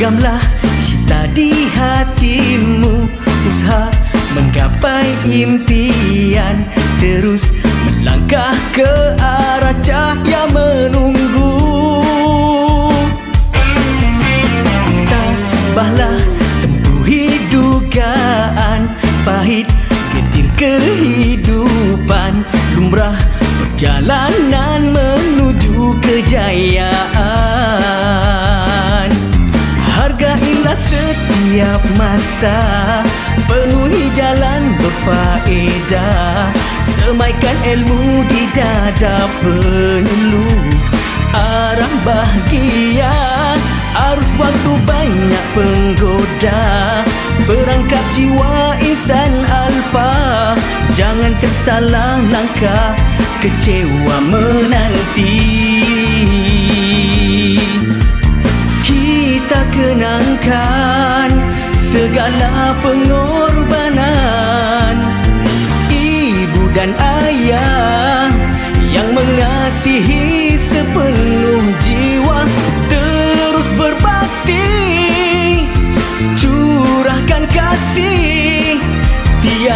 Genggamlah cita di hatimu. Usaha menggapai impian. Terus melangkah ke arah cahaya menunggu Tabahlah tempuhi dugaan Pahit getir kehidupan. Lumrah perjalanan menuju kejayaan. Hargailah setiap masa. Penuhi jalan berfaedah. Semaikan ilmu di dada penyuluh Arah bahagia Arus waktu banyak penggoda. Perangkap jiwa insan alpa. Jangan tersalah langkah Kecewa menanti. Kita kenangkan segala pengorbanan. Ibu dan ayah yang mengasihi sepenuh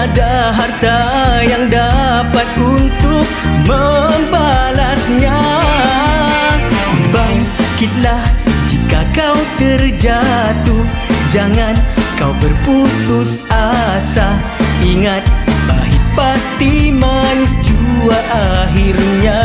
tiada harta yang dapat untuk membalasnya. Bangkitlah jika kau terjatuh. Jangan kau berputus asa. Ingat pahit pasti manis jua akhirnya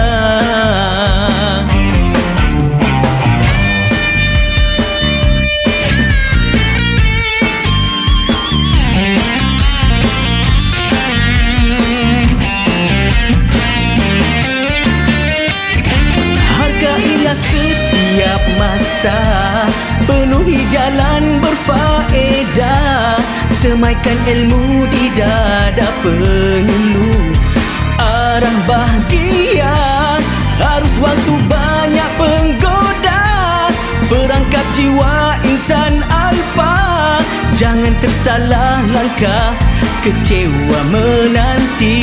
masa. Penuhi jalan berfaedah. Semaikan ilmu di dada penyuluh. Arah bahagia. Harus waktu banyak penggoda. Perangkap jiwa insan alpa. Jangan tersalah langkah Kecewa menanti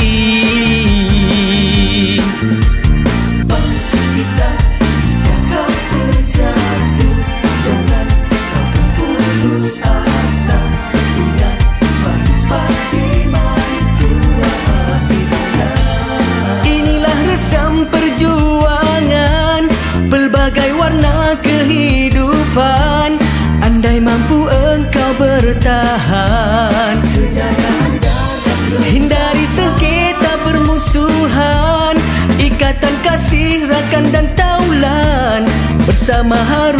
sama haru